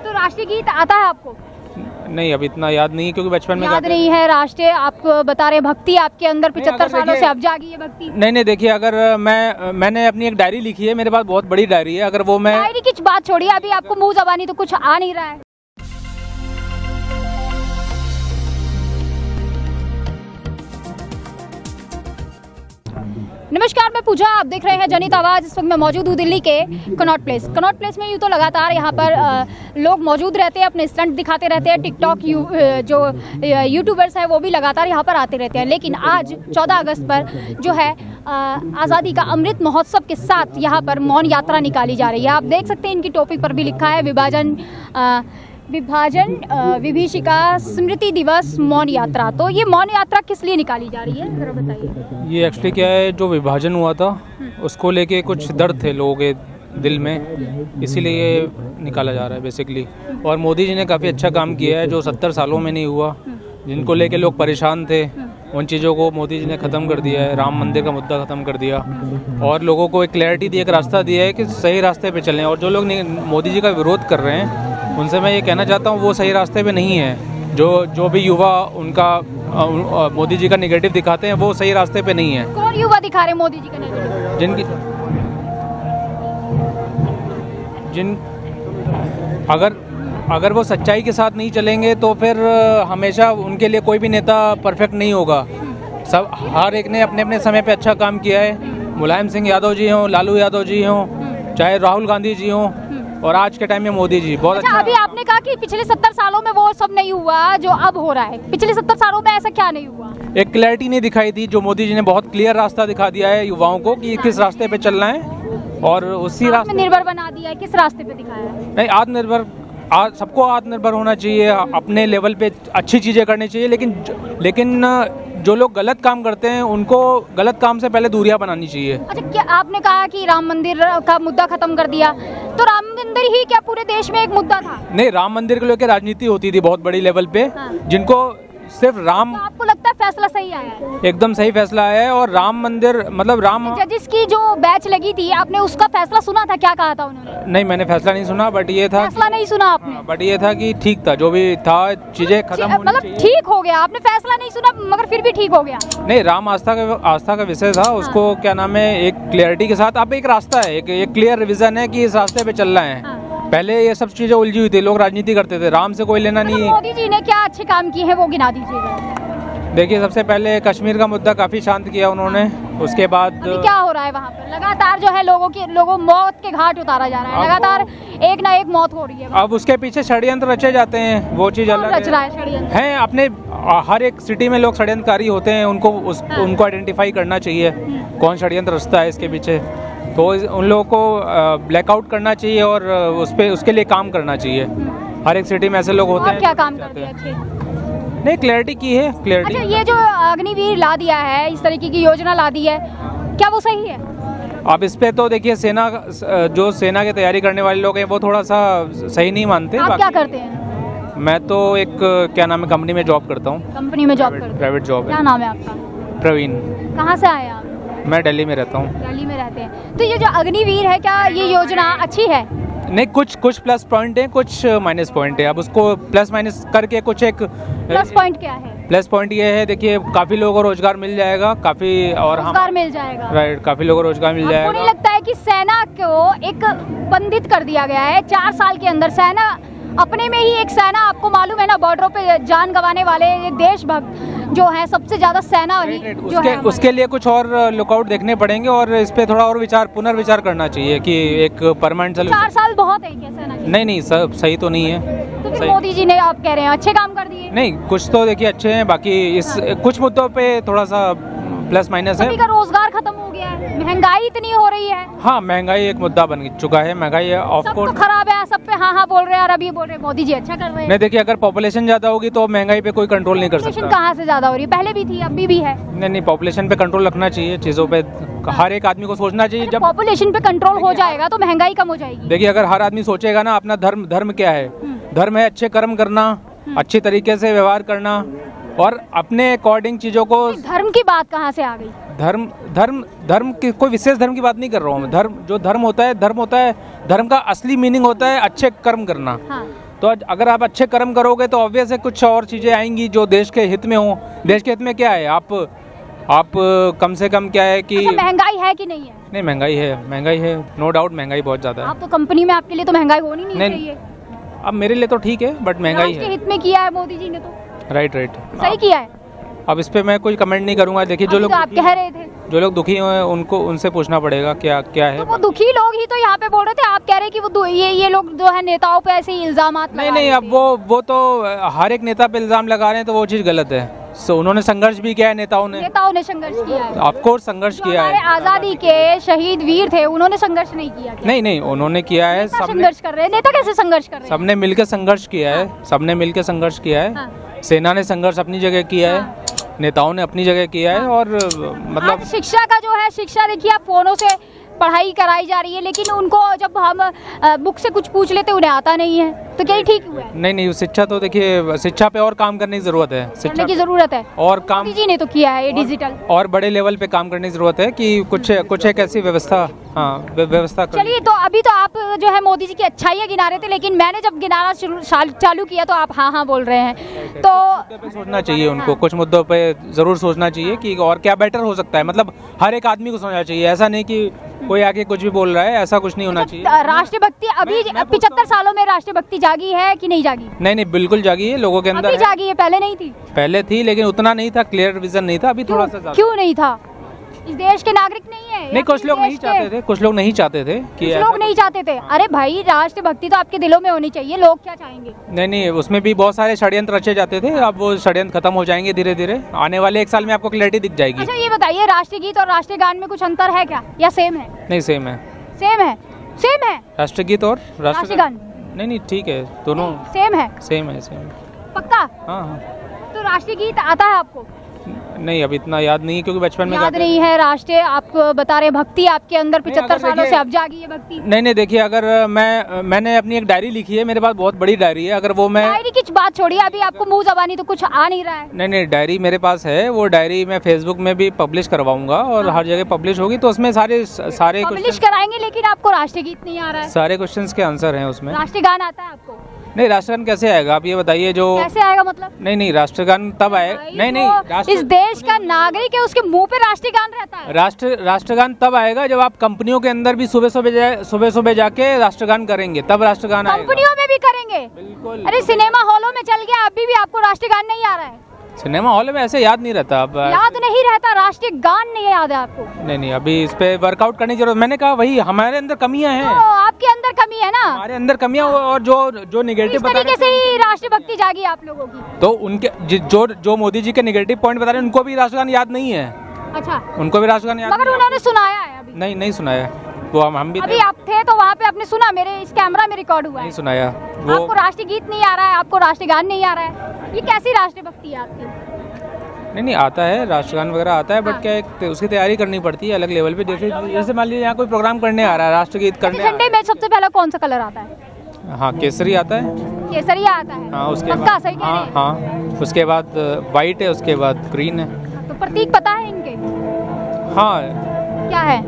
तो राष्ट्रीय गीत आता है आपको? नहीं अब इतना याद नहीं है क्योंकि बचपन में याद नहीं है राष्ट्रीय आप बता रहे भक्ति आपके अंदर पिछहत्तर सालों से अब जागी है भक्ति। नहीं नहीं देखिए अगर मैं मैंने अपनी एक डायरी लिखी है मेरे पास बहुत बड़ी डायरी है अगर वो मैं डायरी की बात छोड़िए अभी आपको मुँह जबानी तो कुछ आ नहीं रहा है। नमस्कार मैं पूजा आप देख रहे हैं जनित आवाज़। इस वक्त मैं मौजूद हूँ दिल्ली के कनॉट प्लेस। कनॉट प्लेस में यूँ तो लगातार यहाँ पर अ, लोग मौजूद रहते हैं अपने स्टंट दिखाते रहते हैं टिकटॉक यू जो यूट्यूबर्स हैं वो भी लगातार यहाँ पर आते रहते हैं। लेकिन आज 14 अगस्त पर जो है आज़ादी का अमृत महोत्सव के साथ यहाँ पर मौन यात्रा निकाली जा रही है। आप देख सकते हैं इनकी टॉपिक पर भी लिखा है विभाजन विभाजन विभीषिका स्मृति दिवस मौन यात्रा। तो ये मौन यात्रा किस लिए निकाली जा रही है? जरा बताइए। ये एक्चुअली क्या है जो विभाजन हुआ था उसको लेके कुछ दर्द थे लोगों के दिल में इसीलिए ये निकाला जा रहा है बेसिकली और मोदी जी ने काफ़ी अच्छा काम किया है जो सत्तर सालों में नहीं हुआ जिनको लेके लोग परेशान थे उन चीज़ों को मोदी जी ने ख़त्म कर दिया है राम मंदिर का मुद्दा ख़त्म कर दिया। और लोगों को एक क्लैरिटी दी एक रास्ता दिया है कि सही रास्ते पे चलें। और जो लोग मोदी जी का विरोध कर रहे हैं उनसे मैं ये कहना चाहता हूँ वो सही रास्ते पे नहीं है। जो जो भी युवा उनका मोदी जी का निगेटिव दिखाते हैं वो सही रास्ते पे नहीं है। कौन युवा दिखा रहे मोदी जी का नेगेटिव जिनकी जिन अगर अगर वो सच्चाई के साथ नहीं चलेंगे तो फिर हमेशा उनके लिए कोई भी नेता परफेक्ट नहीं होगा। सब हर एक ने अपने अपने समय पे अच्छा काम किया है। मुलायम सिंह यादव जी हों लालू यादव जी हों चाहे राहुल गांधी जी हों और आज के टाइम में मोदी जी बहुत अच्छा अच्छा। अभी आपने कहा कि पिछले सत्तर सालों में वो सब नहीं हुआ जो अब हो रहा है। पिछले सत्तर सालों में ऐसा क्या नहीं हुआ? एक क्लैरिटी नहीं दिखाई दी जो मोदी जी ने बहुत क्लियर रास्ता दिखा दिया है युवाओं को कि किस रास्ते पे चलना है और उसी रास्ते निर्भर बना दिया है किस रास्ते पे दिखाया है? नहीं आत्मनिर्भर आज सबको आत्मनिर्भर होना चाहिए अपने लेवल पे अच्छी चीज़ें करनी चाहिए लेकिन लेकिन जो लोग गलत काम करते हैं उनको गलत काम से पहले दूरियाँ बनानी चाहिए। अच्छा क्या आपने कहा कि राम मंदिर का मुद्दा खत्म कर दिया? तो राम मंदिर ही क्या पूरे देश में एक मुद्दा था? नहीं राम मंदिर को लेकर राजनीति होती थी बहुत बड़ी लेवल पे हाँ। जिनको सिर्फ़ राम तो आपको लगता है फैसला सही आया है? एकदम सही फैसला आया है और राम मंदिर मतलब राम जजिस की जो बैच लगी थी आपने उसका फैसला सुना था? क्या कहा था उन्होंने? नहीं मैंने फैसला नहीं सुना बट ये था फैसला नहीं सुना आपने? बट ये था कि ठीक था जो भी था चीज़ें खत्म मतलब ठीक हो गया आपने फैसला नहीं सुना मगर फिर भी ठीक हो गया। नहीं राम आस्था का आस्था का विषय था उसको क्या नाम है एक क्लियरिटी के साथ अब एक रास्ता है एक एक क्लियर रिविजन है की इस रास्ते पे चलना है। हाँ। पहले ये सब चीज़ें उलझी हुई थी लोग राजनीति करते थे। राम से कोई लेना मतलब नहीं। मोदी जी ने क्या अच्छे काम किए हैं वो गिना दीजिएगा। देखिए सबसे पहले कश्मीर का मुद्दा काफ़ी शांत किया उन्होंने। उसके बाद अभी क्या हो रहा है वहाँ पर? लगातार जो है लोगों की लोगों मौत के घाट उतारा जा रहा है। लगातार एक ना एक मौत हो रही है। अब उसके पीछे षड्यंत्र रचे जाते हैं वो चीज़ अलग रच रहा है है हैं अपने हर एक सिटी में लोग षड्यंत्रकारी होते हैं उनको उस हाँ। उनको आइडेंटिफाई करना चाहिए। हम्म। कौन षड्यंत्र रचता है इसके पीछे? तो उन लोगों को ब्लैकआउट करना चाहिए और उस पे उसके लिए काम करना चाहिए। हर एक सिटी में ऐसे लोग होते हैं क्या काम करते हैं। नहीं क्लैरिटी की है क्लैरिटी अच्छा ये जो अग्निवीर ला दिया है इस तरीके की योजना ला दी है क्या वो सही है? अब इस पे तो देखिए सेना जो सेना की तैयारी करने वाले लोग हैं वो थोड़ा सा सही नहीं मानते। आप क्या करते हैं? मैं तो एक क्या नाम है कंपनी में जॉब करता हूँ। कंपनी में जॉब प्राइवेट जॉब क्या नाम है आपका? प्रवीण। कहाँ से आए आप मैं दिल्ली में रहता हूँ। दिल्ली में रहते हैं। तो ये जो अग्निवीर है क्या ये योजना अच्छी है? नहीं कुछ कुछ प्लस पॉइंट है कुछ माइनस पॉइंट है। अब उसको प्लस माइनस करके कुछ एक प्लस पॉइंट क्या है? प्लस पॉइंट ये है देखिए काफ़ी लोगों को रोज़गार मिल जाएगा काफ़ी और हम रोज़गार मिल जाएगा। राइट काफ़ी लोगों को रोज़गार मिल जाएगा। नहीं लगता है कि सेना को एक बंधित कर दिया गया है। चार साल के अंदर सेना अपने में ही एक सेना आपको मालूम है ना बॉर्डरों पे जान गंवाने वाले ये देशभक्त जो है सबसे ज़्यादा सेना ही जो उसके है उसके लिए कुछ और लुकआउट देखने पड़ेंगे और इस पे थोड़ा और विचार पुनर्विचार करना चाहिए कि एक परमानेंट चार साल बहुत है क्या सेना नहीं नहीं सब सही तो नहीं है। तो मोदी जी ने आप कह रहे हैं अच्छे काम कर दिए। नहीं कुछ तो देखिए अच्छे हैं बाकी इस कुछ मुद्दों पे थोड़ा सा प्लस माइनस है। का रोज़गार खत्म हो गया है। महँगाई इतनी हो रही है। हाँ महँगाई एक मुद्दा बन चुका है। महँगाई ऑफ़ सब तो खराब है सब पे हाँ हाँ बोल रहे हैं और अभी बोल रहे हैं मोदी जी अच्छा कर रहे हैं। नहीं देखिए अगर पॉपुलेशन ज़्यादा होगी तो महँगाई पे कोई कंट्रोल नहीं कर सकता। कहाँ से ज़्यादा हो रही है? पहले भी थी अभी भी है। नहीं नहीं पॉपुलेशन पे कंट्रोल रखना चाहिए चीज़ों पे। हर एक आदमी को सोचना चाहिए जब पॉपुलेशन पे कंट्रोल हो जाएगा तो महँगाई कम हो जाएगी। देखिए अगर हर आदमी सोचेगा ना अपना धर्म धर्म क्या है? हम्म। धर्म है अच्छे कर्म करना अच्छे तरीके से व्यवहार करना और अपने अकॉर्डिंग चीज़ों को धर्म की बात कहाँ से आ गई? धर्म धर्म धर्म की कोई विशेष धर्म की बात नहीं कर रहा हूँ मैं। धर्म जो धर्म होता है धर्म होता है धर्म का असली मीनिंग होता है अच्छे कर्म करना। हाँ। तो अगर आप अच्छे कर्म करोगे तो ऑब्वियस है कुछ और चीज़ें आएँगी जो देश के हित में हो। देश के हित में क्या है? आप आप कम से कम क्या है कि अच्छा महँगाई है कि नहीं है? नहीं महँगाई है महँगाई है नो डाउट महँगाई बहुत ज़्यादा है। आप तो कंपनी में आपके लिए तो महँगाई होनी नहीं, नहीं, चाहिए। अब मेरे लिए तो ठीक है बट महँगाई है। हित में किया है मोदी जी ने तो। राइट राइट सही किया है। अब इस पर मैं कोई कमेंट नहीं करूँगा। देखिए जो लोग तो आप कह रहे थे। जो लोग दुखी हुए हैं उनको उनसे पूछना पड़ेगा क्या क्या है। तो वो दुखी लोग ही तो यहाँ पे बोल रहे थे। आप कह रहे कि वो ये ये लोग जो है नेताओं पे ऐसे ही इल्ज़ाम नहीं नहीं अब वो वो तो हर एक नेता पे इल्ज़ाम लगा रहे हैं तो वो चीज़ गलत है। सो उन्होंने संघर्ष भी किया है नेताओं ने। नेताओं ने संघर्ष किया है। ऑफकोर्स संघर्ष किया है। आज़ादी के शहीद वीर थे उन्होंने संघर्ष नहीं किया क्या? नहीं नहीं उन्होंने किया है संघर्ष कर रहे हैं। नेता कैसे संघर्ष कर रहे हैं? सबने मिलकर संघर्ष किया है सबने मिलकर संघर्ष किया है। हाँ। सेना ने संघर्ष अपनी जगह किया है नेताओं ने अपनी जगह किया है और मतलब शिक्षा का जो है शिक्षा देखिए आप फोनों से पढ़ाई कराई जा रही है लेकिन उनको जब हम बुक से कुछ पूछ लेते उन्हें आता नहीं है। तो क्या ठीक हुआ? है नहीं नहीं शिक्षा तो देखिए शिक्षा पे और काम करने की ज़रूरत है। शिक्षा की ज़रूरत है? और काम जी ने तो किया है ये डिजिटल और बड़े लेवल पे काम करने की ज़रूरत है कि कुछ कुछ एक ऐसी व्यवस्था हाँ व्यवस्था कर चलिए तो अभी तो आप जो है मोदी जी की अच्छाइयाँ गिना रहे थे लेकिन मैंने जब गिनाना चालू किया तो आप हाँ हाँ बोल रहे हैं। तो सोचना चाहिए उनको कुछ मुद्दों पे ज़रूर सोचना चाहिए कि और क्या बेटर हो सकता है। मतलब हर एक आदमी को सोचना चाहिए ऐसा नहीं कि कोई आगे कुछ भी बोल रहा है ऐसा कुछ नहीं होना चाहिए। राष्ट्रभक्ति अभी पिछहत्तर सालों में राष्ट्रभक्ति जागी है कि नहीं जागी? नहीं नहीं बिल्कुल जागी है लोगों के अंदर अभी है। जागी है पहले नहीं थी। पहले थी लेकिन उतना नहीं था क्लियर विजन नहीं था अभी थोड़ा सा क्यों नहीं था? इस देश के नागरिक नहीं है नहीं कुछ लोग नहीं चाहते थे कुछ लोग नहीं चाहते थे कि कुछ लोग नहीं चाहते थे। अरे भाई राष्ट्रभक्ति तो आपके दिलों में होनी चाहिए लोग क्या चाहेंगे? नहीं नहीं उसमें भी बहुत सारे षड्यंत्र रचे जाते थे अब वो षड्यंत्र खत्म हो जाएँगे धीरे धीरे आने वाले एक साल में आपको क्लैरिटी दिख जाएगी। अच्छा ये बताइए राष्ट्रीय गीत और राष्ट्रीय गान में कुछ अंतर है क्या? या सेम है? नहीं सेम है। सेम है? सेम है? राष्ट्रगीत और राष्ट्रगान नहीं नहीं ठीक है दोनों सेम है? सेम है सेम पक्का? हाँ हाँ। तो राष्ट्रीय गीत आता है आपको? नहीं अब इतना याद नहीं है क्योंकि बचपन में याद नहीं है राष्ट्रीय आपको बता रहे भक्ति आपके अंदर पिछहत्तर सालों से अब जागी है भक्ति। नहीं नहीं देखिए अगर मैं मैंने अपनी एक डायरी लिखी है मेरे पास बहुत बड़ी डायरी है अगर वो मैं डायरी की बात छोड़िए अभी आपको मुँह जबानी तो कुछ आ नहीं रहा है। नहीं नहीं डायरी मेरे पास है वो डायरी मैं फेसबुक में भी पब्लिश करवाऊँगा और हाँ। हर जगह पब्लिश होगी तो उसमें सारे सारे पब्लिश कराएँगे लेकिन आपको राष्ट्रीय गीत नहीं आ रहा है। सारे क्वेश्चन के आंसर है उसमें। राष्ट्रीय गान आता है आपको? नहीं राष्ट्रगान कैसे आएगा? आप ये बताइए जो कैसे आएगा मतलब? नहीं नहीं राष्ट्रगान तब आए नहीं नहीं राष्ट्र इस देश का नागरिक है उसके मुँह पे राष्ट्रगान रहता है। राष्ट्र राष्ट्रगान तब आएगा जब आप कंपनियों के अंदर भी सुबह सुबह सुबह सुबह जाके राष्ट्रगान करेंगे तब राष्ट्रगान आएगा। कंपनियों में भी करेंगे। बिल्कुल। अरे सिनेमा हॉलों में चल गया अभी भी आपको राष्ट्रगान नहीं आ रहा है। सिनेमा हॉल में ऐसे याद नहीं रहता अब याद नहीं रहता राष्ट्रीय गान नहीं याद है आपको। नहीं नहीं अभी इस पे वर्कआउट करने की ज़रूरत मैंने कहा वही हमारे अंदर कमियाँ हैं। तो आपके अंदर कमी है ना? हमारे अंदर कमियाँ और जो जो निगेटिव बता तरीके से ही राष्ट्रभक्ति जागी आप लोगों की। तो उनके जो जो मोदी जी के निगेटिव पॉइंट बता रहे हैं उनको भी राष्ट्रगान याद नहीं है। अच्छा। उनको भी राष्ट्रगान याद मगर उन्होंने सुनाया है अभी। नहीं नहीं सुनाया। वो हम हम भी अभी आप थे तो वहाँ पे आपने सुना मेरे इस कैमरा में रिकॉर्ड हुआ है। सुनाया। आपको राष्ट्रीय गीत नहीं आ रहा है आपको राष्ट्रीय गान नहीं आ रहा है। ये कैसी राष्ट्रभक्ति है आपकी? नहीं नहीं आता है राष्ट्रगान वगैरह आता है हाँ। बट क्या एक उसकी तैयारी करनी पड़ती है अलग लेवल पे जैसे जैसे मान लीजिए यहाँ कोई प्रोग्राम करने आ रहा है राष्ट्रगीत करने झंडे में सबसे पहला कौन सा कलर आता है? हाँ केसरी आता है। केसरिया आता है। हाँ उसके बाद कह हाँ हाँ? उसके बाद वाइट है उसके बाद ग्रीन है। तो प्रतीक पता है इनके? हाँ। क्या है?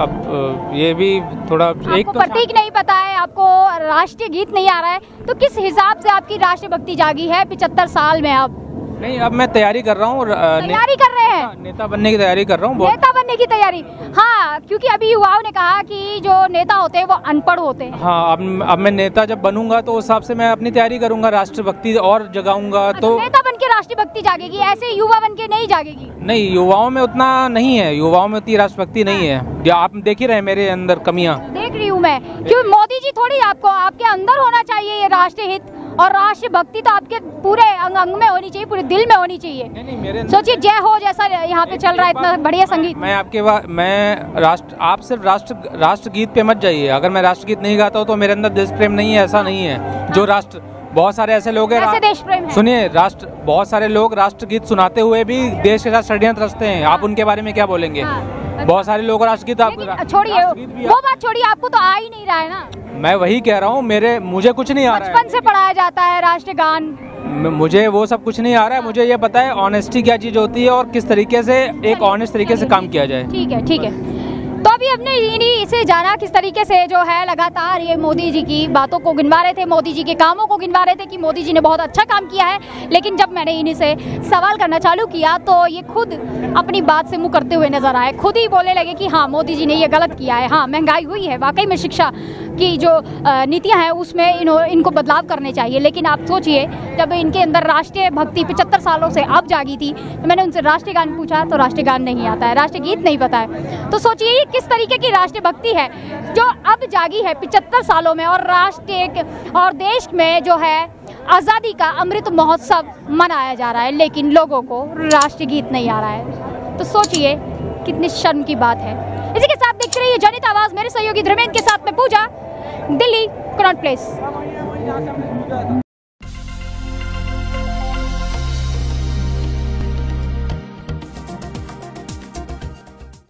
अब ये भी थोड़ा एक तो प्रतीक नहीं पता है आपको राष्ट्रीय गीत नहीं आ रहा है तो किस हिसाब से आपकी राष्ट्रभक्ति जागी है पिछहत्तर साल में अब? नहीं अब मैं तैयारी कर रहा हूँ तैयारी कर रहे हैं? हाँ, नेता बनने की तैयारी कर रहा हूँ नेता बनने की तैयारी? हाँ क्योंकि अभी युवाओं ने कहा कि जो नेता होते हैं वो अनपढ़ होते हैं। हाँ अब अब मैं नेता जब बनूँगा तो उस हिसाब से मैं अपनी तैयारी करूँगा राष्ट्रभक्ति और जगाऊँगा तो अच्छा, नेता राष्ट्रभक्ति जागेगी ऐसे युवा बन के नहीं जागेगी। नहीं युवाओं में उतना नहीं है। युवाओं में उतनी राष्ट्रभक्ति नहीं है। जो आप देख ही रहे मेरे अंदर कमियाँ। देख रही हूँ मैं। क्यों? मोदी जी थोड़ी आपको आपके अंदर होना चाहिए ये राष्ट्रीय हित। और राष्ट्रीय भक्ति तो आपके पूरे अंग अंग में होनी चाहिए पूरे दिल में होनी चाहिए। नहीं नहीं मेरे सोचिए जय हो जैसा यहाँ पे चल रहा है इतना बढ़िया संगीत। मैं आपके बाद मैं राष्ट्र आप सिर्फ़ राष्ट्र राष्ट्रगीत पे मत जाइए। अगर मैं राष्ट्रगीत नहीं गाता हूँ तो मेरे अंदर देश प्रेम नहीं है ऐसा नहीं है। जो राष्ट्र बहुत सारे ऐसे लोग हैं है। सुनिए राष्ट्र बहुत सारे लोग राष्ट्रगीत सुनाते हुए भी देश के साथ षड्यंत्र रचते हैं। आप उनके बारे में क्या बोलेंगे? हाँ। बहुत सारे लोग राष्ट्रगीत आप छोड़िए वो बात छोड़िए आपको तो आ ही नहीं रहा है ना। मैं वही कह रहा हूँ मेरे मुझे कुछ नहीं आ रहा है। बचपन से पढ़ाया जाता है राष्ट्रगान है म- मुझे वो सब कुछ नहीं आ रहा है। मुझे ये पता है ऑनेस्टी क्या चीज़ होती है और किस तरीके से एक ऑनेस्ट तरीके से काम किया जाए। ठीक है ठीक है। तो अभी अपने इन्हीं से जाना किस तरीके से जो है लगातार ये मोदी जी की बातों को गिनवा रहे थे, मोदी जी के कामों को गिनवा रहे थे कि मोदी जी ने बहुत अच्छा काम किया है। लेकिन जब मैंने इन्हीं से सवाल करना चालू किया तो ये खुद अपनी बात से मुँह करते हुए नज़र आए। खुद ही बोलने लगे कि हाँ मोदी जी ने ये गलत किया है। हाँ महँगाई हुई है। वाकई में शिक्षा की जो नीतियाँ हैं, उसमें इनो इनको बदलाव करने चाहिए। लेकिन आप सोचिए, जब इनके अंदर राष्ट्रीय भक्ति पिचहत्तर सालों से अब जागी थी तो मैंने उनसे राष्ट्रीय गान पूछा तो राष्ट्रीय गान नहीं आता है, राष्ट्रीय गीत नहीं पता है। तो सोचिए किस तरीके की राष्ट्रीय भक्ति है, जो अब जागी है पिचहत्तर सालों में और राष्ट्रीय और देश में जो है आज़ादी का अमृत महोत्सव मनाया जा रहा है, लेकिन लोगों को राष्ट्रीय गीत नहीं आ रहा है। तो सोचिए कितनी शर्म की बात है। इसी के साथ देखते रहिए जनित आवाज़ मेरे सहयोगी धर्मेंद्र के साथ में पूजा, दिल्ली कनॉट प्लेस।